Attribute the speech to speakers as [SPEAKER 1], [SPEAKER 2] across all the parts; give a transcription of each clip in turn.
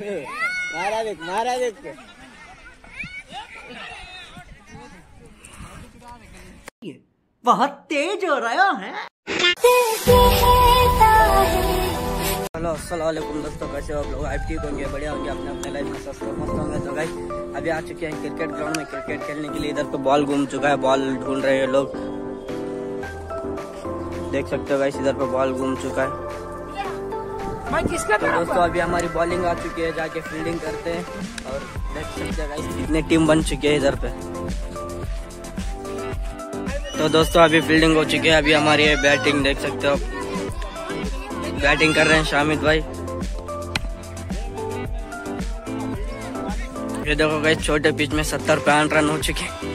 [SPEAKER 1] मारा देख मारा देख
[SPEAKER 2] बहुत तेज हो रहा है
[SPEAKER 1] हेलो अस्सलाम वालेकुम दोस्तों कैसे हो आप लोग? आप ठीक होंगे बढ़िया होंगे अपने अपने लाइफ में सस्ते मस्त होंगे। तो भाई अभी आ चुके हैं क्रिकेट ग्राउंड में। क्रिकेट खेलने के लिए इधर पे बॉल घूम चुका है बॉल ढूंढ रहे हैं लोग। देख सकते हो गाइस इधर पे बॉल घूम चुका है। तो दोस्तों अभी हमारी बॉलिंग आ चुकी है जाके फील्डिंग करते हैं। और देख सकते हैं गाइस कितनी टीम बन चुकी है इधर पे। तो दोस्तों अभी फील्डिंग हो चुकी है अभी हमारी बैटिंग देख सकते हो बैटिंग कर रहे हैं शामिद भाई। ये देखो गई छोटे पिच में सत्तर पैंठ रन हो चुके हैं।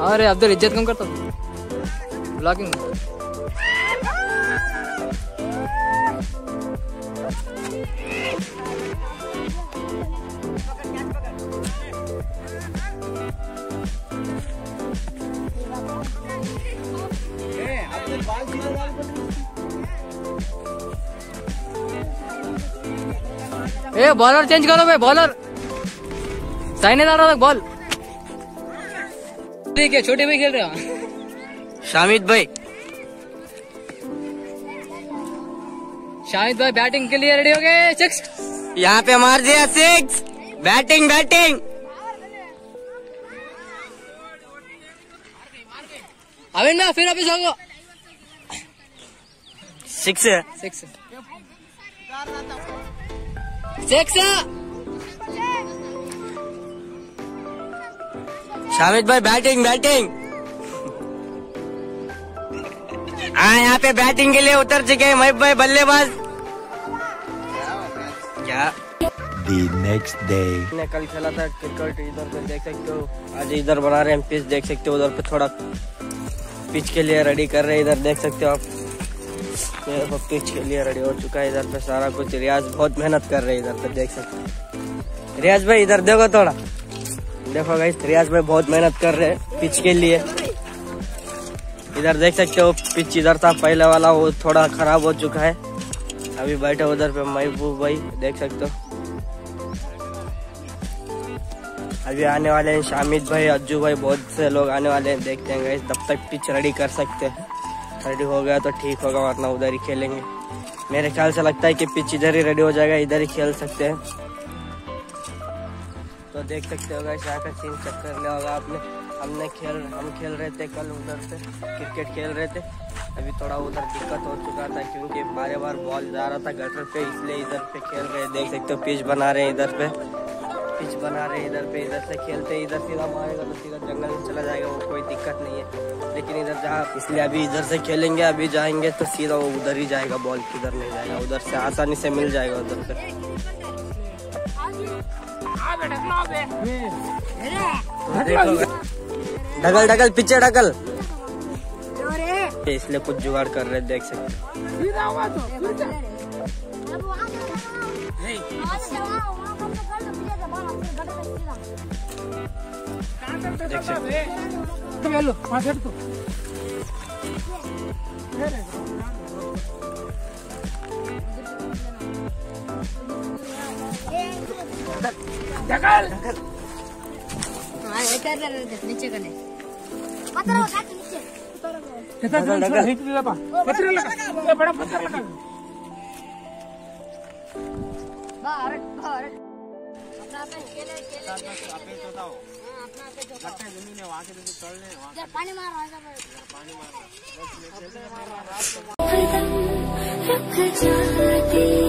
[SPEAKER 3] अरे अब्दुल, इज़्ज़त कम करता ब्लॉगिंग ए बॉलर चेंज करो भाई बॉलर साइने डाल तक बॉल ठीक है छोटे भाई खेल रहे हो?
[SPEAKER 1] शामिद भाई।
[SPEAKER 3] शाहिद भाई बैटिंग के लिए रेडी हो गए? सिक्स
[SPEAKER 1] यहाँ पे मार दिया सिक्स बैटिंग बैटिंग
[SPEAKER 3] अभी ना फिर वापिस होगो
[SPEAKER 1] सिक्स
[SPEAKER 3] सिक्स सिक्स
[SPEAKER 1] शामिद भाई बैटिंग बैटिंग। हाँ यहाँ पे बैटिंग के लिए उतर चुके हैं महब भाई बल्लेबाज। क्या?
[SPEAKER 4] The next day.
[SPEAKER 1] ने कल खेला था क्रिकेट इधर पे देख सकते हो। आज इधर बना रहे हैं पिच देख सकते हो उधर पे थोड़ा पिच के लिए रेडी कर रहे हैं इधर देख सकते हो आप। पिच के लिए रेडी हो चुका है इधर पे सारा कुछ। रियाज बहुत मेहनत कर रहे हैं इधर पे देख सकते हो। रियाज भाई इधर देखो थोड़ा। देखो भाई रियाज भाई बहुत मेहनत कर रहे हैं पिच के लिए। इधर देख सकते हो पिच इधर था पहले वाला वो थोड़ा खराब हो चुका है। अभी बैठे उधर पे महबूब भाई देख सकते हो। अभी आने वाले हैं शामिद भाई अज्जू भाई बहुत से लोग आने वाले हैं देखते हैं guys, तब तक पिच रेडी कर सकते हैं। रेडी हो गया तो ठीक होगा वरना उधर ही खेलेंगे। मेरे ख्याल से लगता है कि पिच इधर ही रेडी हो जाएगा इधर ही खेल सकते हैं। तो देख सकते हो guys, यहाँ का सीन चेक कर लिया होगा। आपने हमने खेल हम खेल रहे थे कल उधर से क्रिकेट खेल रहे थे। अभी थोड़ा उधर दिक्कत हो चुका था क्योंकि बारे बार बॉल जा रहा था गटर पे इसलिए इधर पे खेल रहे। देख सकते हो पिच बना रहे हैं इधर पे। पिच बना रहे हैं इधर पे इधर से खेलते इधर सीधा मारेगा तो सीधा जंगल में चला जाएगा वो कोई दिक्कत नहीं है। लेकिन इधर जहाँ इसलिए अभी इधर से खेलेंगे अभी जाएँगे तो सीधा वो उधर ही जाएगा बॉल किधर नहीं जाएगा उधर से आसानी से मिल जाएगा उधर से। ढकल ढकल पीछे ढकल इसलिए कुछ जुगाड़ कर रहे हैं, देख सकते हैं। देख सकते हैं।
[SPEAKER 5] नीचे करने पत्थर वो काट नीचे
[SPEAKER 1] ढकल ढकल
[SPEAKER 5] भारत भारत अपना पे केले केले
[SPEAKER 6] अपने हो
[SPEAKER 5] हाँ अपना पे जो
[SPEAKER 6] लगता है ज़मीन है वहाँ के तो चढ़ ले वहाँ
[SPEAKER 5] इधर पानी मार रहा है
[SPEAKER 6] पानी मारना बस लेते रात को
[SPEAKER 7] कदम जाती।